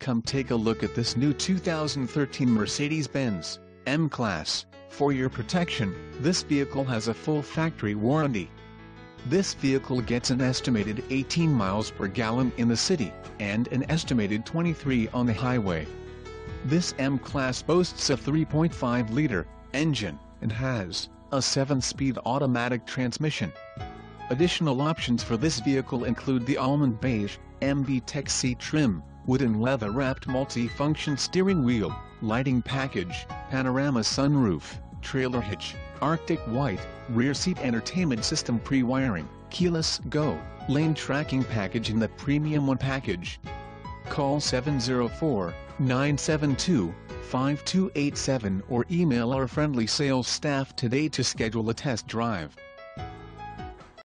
Come take a look at this new 2013 Mercedes-Benz M-Class. For your protection, this vehicle has a full factory warranty. This vehicle gets an estimated 18 miles per gallon in the city, and an estimated 23 on the highway. This M-Class boasts a 3.5-liter engine, and has a 7-speed automatic transmission. Additional options for this vehicle include the almond beige, MB Tex seat trim, wooden leather-wrapped multi-function steering wheel, lighting package, panorama sunroof, trailer hitch, arctic white, rear seat entertainment system pre-wiring, keyless go, lane tracking package and the premium one package. Call 704-972-5287 or email our friendly sales staff today to schedule a test drive.